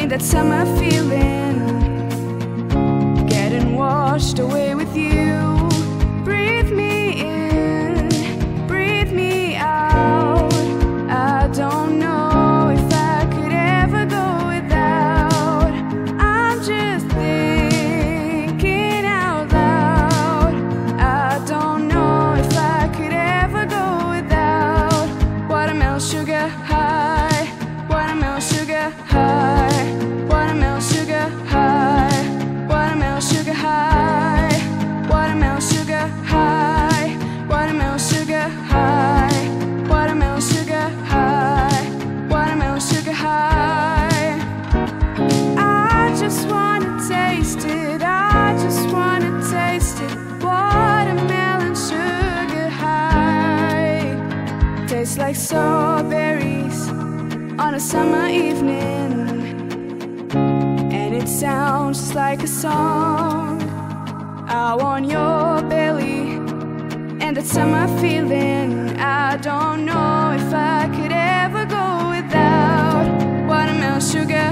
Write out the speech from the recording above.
In that summer feeling. Getting washed away with you. like strawberries on a summer evening. And it sounds just like a song Out on your belly. And that summer feeling. I don't know if I could ever go without Watermelon sugar